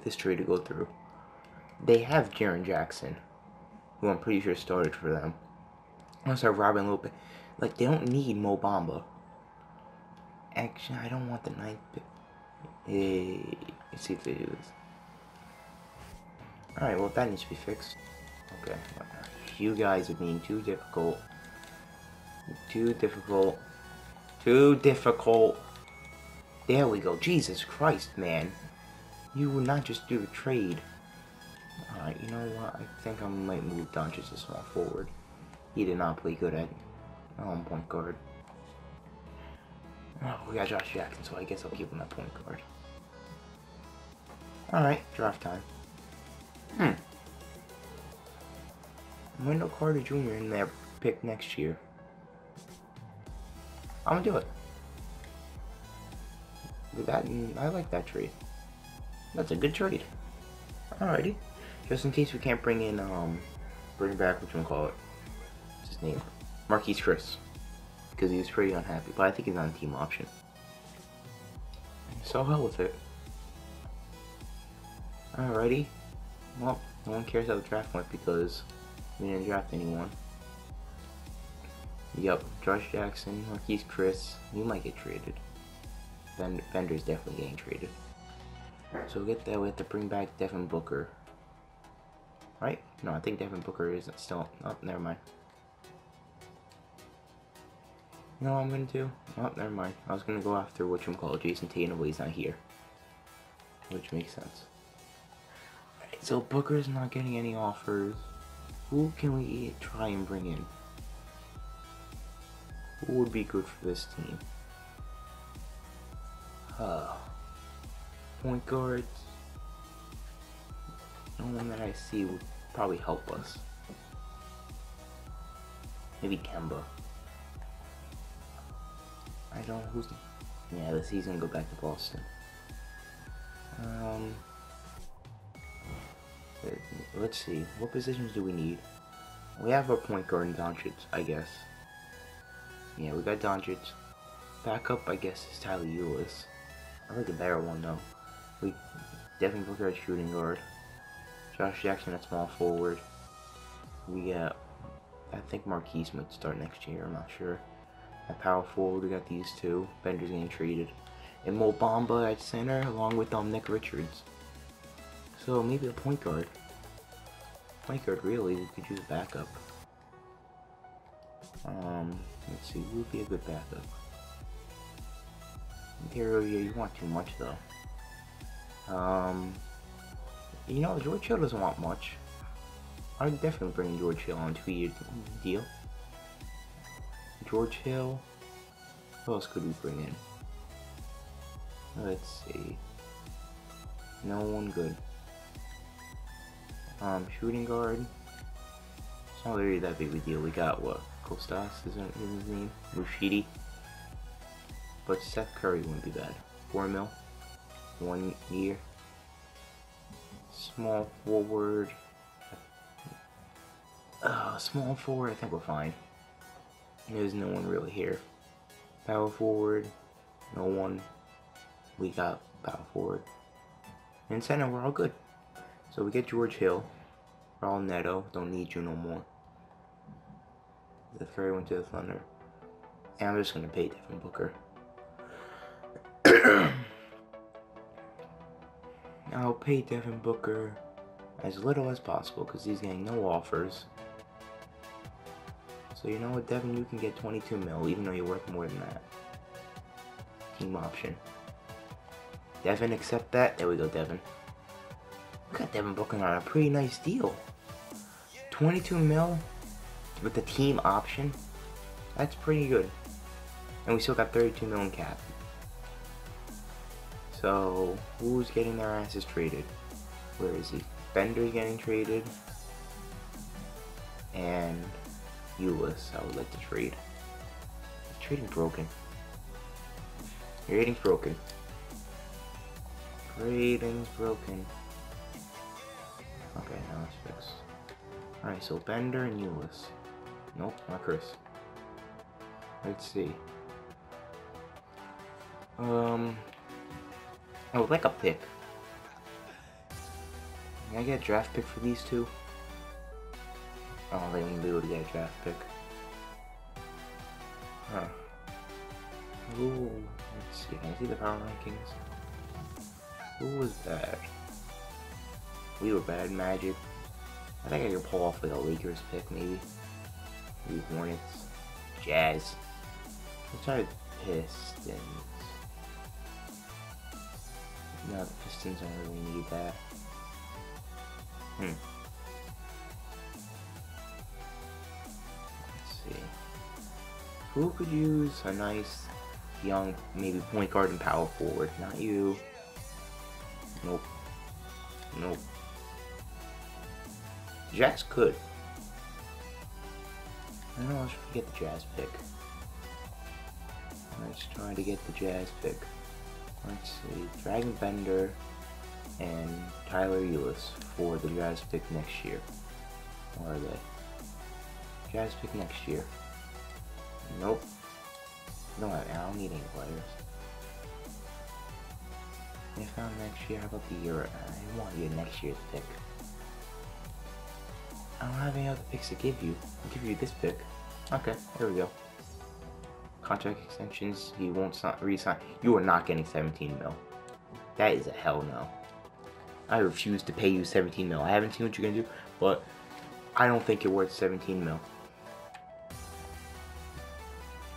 this trade to go through. They have Jaren Jackson, who I'm pretty sure started for them. Also, Robin Lopez. Like, they don't need Mo Bamba. Actually, I don't want the ninth pick. Hey, let's see if they do this. Alright, well, that needs to be fixed. Okay, you guys are being too difficult. Too difficult. Too difficult. There we go. Jesus Christ, man. You would not just do a trade. Alright, you know what? I think I might move Doncic to small forward. He did not play good at um, point guard. Oh, we got Josh Jackson, so I guess I'll keep him at point guard. Alright, draft time. Hmm. Wendell Carter Jr. in there pick next year. I'm gonna do it. That, I like that trade. That's a good trade. Alrighty. Just in case we can't bring in, um, bring back, what you call it? What's his name? Marquese Chriss. Because he was pretty unhappy, but I think he's on team option. So hell with it. Alrighty. Well, no one cares how the draft went because we didn't draft anyone. Yep, Josh Jackson, Marquese Chriss, you might get traded. Bender's definitely getting traded. So get that, we have to bring back Devin Booker. Right? No, I think Devin Booker isn't still, oh, never mind. You know what I'm gonna do? Oh, never mind. I was gonna go after what you call Jayson Tatum, but he's not here. Which makes sense. Alright, so Booker's not getting any offers. Who can we try and bring in? Who would be good for this team? Uh, point guards. No one that I see would probably help us. Maybe Kemba. I don't know who's the, yeah the season go back to Boston. Um let's see, what positions do we need? We have a point guard in Doncic, I guess. Yeah, we got Doncic. Backup, I guess, is Tyler Ulis. I like a better one though. We Devin Booker at shooting guard. Josh Jackson at small forward. We got, I think Marquese might start next year. I'm not sure. At power forward, we got these two. Bender's getting traded. And Mo Bamba at center, along with um Nick Richards. So maybe a point guard. Point guard, really, we could use backup. Um, let's see, who would be a good backup? Here, yeah, you want too much though. Um, you know, George Hill doesn't want much. I'd definitely bring George Hill on two-year deal. George Hill. Who else could we bring in? Let's see. No one good. Um, shooting guard. It's not really that big of a deal. We got what? Kostas isn't his name? Mushidi. But Seth Curry wouldn't be bad. Four mil. One year. Small forward. Uh, small forward, I think we're fine. There's no one really here. Power forward, no one. We got power forward. In center, we're all good. So we get George Hill. Raul Neto, don't need you no more. The Curry went to the Thunder. And I'm just gonna pay Devin Booker. I'll pay Devin Booker as little as possible because he's getting no offers. So you know what, Devin, you can get 22 mil, even though you're worth more than that. Team option. Devin, accept that. There we go, Devin. We got Devin Booker on a pretty nice deal. 22 mil with the team option. That's pretty good. And we still got 32 mil in cap. So, who's getting their asses traded? Where is he? Bender's getting traded. And Ulis, I would like to trade. Trading broken. Trading's broken. Trading's broken. Okay, now it's fixed. Alright, so Bender and Ulis. Nope, not Chriss. Let's see. Um, I would like a pick. Can I get a draft pick for these two? I don't think gonna be able to get a draft pick. Huh. Ooh, let's see. Can I see the power rankings? Who was bad? We were bad, Magic. I think I could pull off like a Lakers pick, maybe. Maybe Hornets. Jazz. Let's try Pistons. No, the Pistons don't really need that. Hmm. Let's see. Who could use a nice young, maybe point guard and power forward? Not you. Nope. Nope. Jazz could. I don't know, let's get the Jazz pick. Let's try to get the Jazz pick. Let's see, Dragan Bender and Tyler Ulis for the Jazz pick next year. Where are they? Jazz pick next year. Nope. No, I don't need any players. If not next year, how about the year? I want you next year's pick. I don't have any other picks to give you. I'll give you this pick. Okay, here we go. Contract extensions, he won't resign. You are not getting 17 mil. That is a hell no. I refuse to pay you 17 mil. I haven't seen what you're gonna do, but I don't think you're worth 17 mil.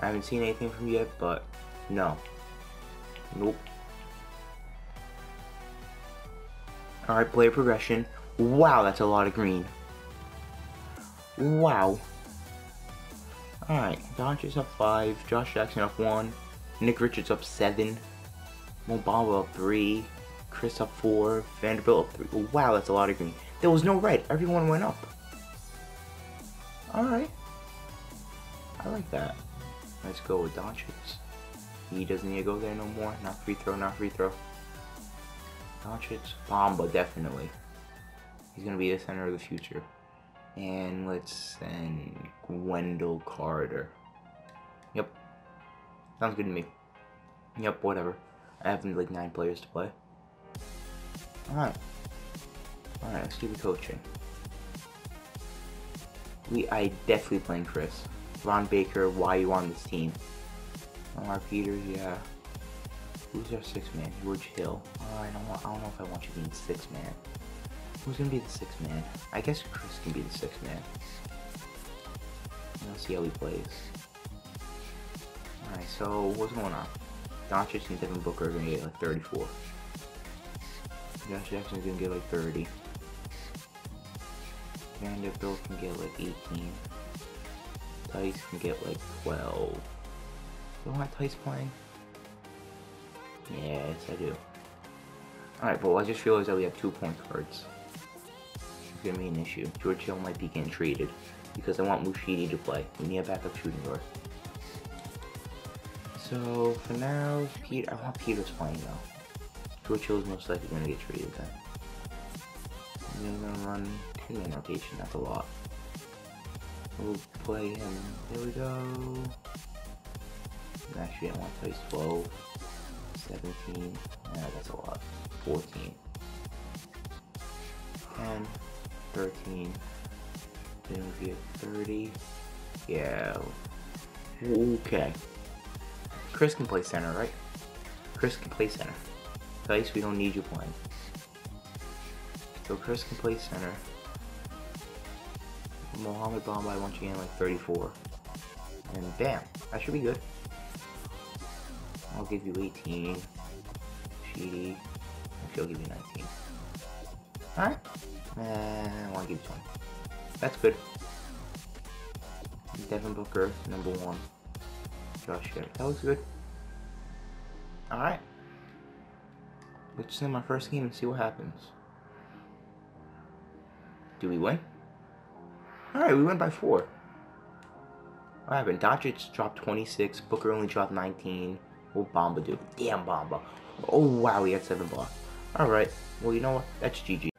I haven't seen anything from you yet, but no. Nope. Alright, player progression. Wow, that's a lot of green. Wow. Alright, Doncic up 5, Josh Jackson up 1, Nick Richards up 7, Mo Bamba up 3, Chriss up 4, Vanderbilt up 3. Wow, that's a lot of green. There was no red. Everyone went up. Alright. I like that. Let's go with Doncic. He doesn't need to go there no more. Not free throw, not free throw. Doncic, Bamba, definitely. He's going to be the center of the future. And let's send Wendell Carter. Yep. Sounds good to me. Yep, whatever. I have like nine players to play. Alright. Alright, let's do the coaching. We I definitely playing Chriss. Ron Baker, why you on this team? Omar Peters, yeah. Who's our six man? George Hill. Oh, I don't I don't know if I want you being six man. Who's gonna be the sixth man? I guess Chriss can be the sixth man. Let's see how he plays. Alright, so what's going on? Doncic and Devin Booker are gonna get like 34. Josh Jackson's gonna get like 30. Vanderbilt can get like 18. Tice can get like 12. You don't have Tice playing? Yes, I do. Alright, but I just realized that we have two point guards gonna be an issue. George Hill might be getting traded because I want Mushidi to play. We need a backup shooting guard. So for now, Pete, I want Peters playing though. George Hill is most likely gonna get traded then. I'm gonna run 10 man rotation, that's a lot. We'll play him. There we go. Actually, I want to play 12, 17. Yeah, that's a lot. 14. 10. 13. Then we get 30. Yeah. Okay. Chriss can play center, right? Chriss can play center. Dice, we don't need you playing. So Chriss can play center. Mohamed Bamba, I want you in like 34. And bam, that should be good. I'll give you 18. Sheedy. Actually, I'll give you 19. Alright. Uh, I want to give you 20. That's good. Devin Booker, number one. Josh. That looks good. Alright. Let's send my first game and see what happens. Do we win? Alright, we win by four. What happened? Doncic dropped 26, Booker only dropped 19. What Bamba do? Damn Bamba. Oh wow, he had seven blocks. Alright, well you know what? That's GG.